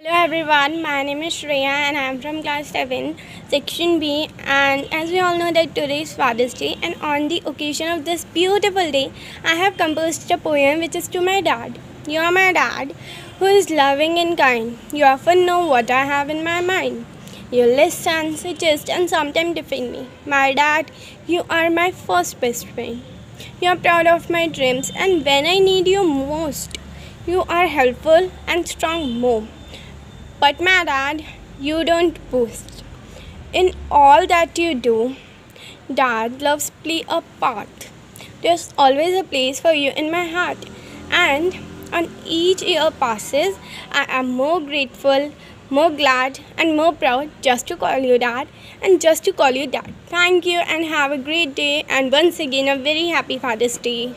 Hello everyone, my name is Shreya and I am from class 7, section B and as we all know that today is Father's Day and on the occasion of this beautiful day, I have composed a poem which is to my dad. You are my dad who is loving and kind. You often know what I have in my mind. You listen, suggest and sometimes defend me. My dad, you are my first best friend. You are proud of my dreams and when I need you most, you are helpful and strong mom. But my dad, you don't boast. In all that you do, dad loves play a part. There's always a place for you in my heart. And on each year passes, I am more grateful, more glad, and more proud just to call you dad and just to call you dad. Thank you and have a great day. And once again, a very happy Father's Day.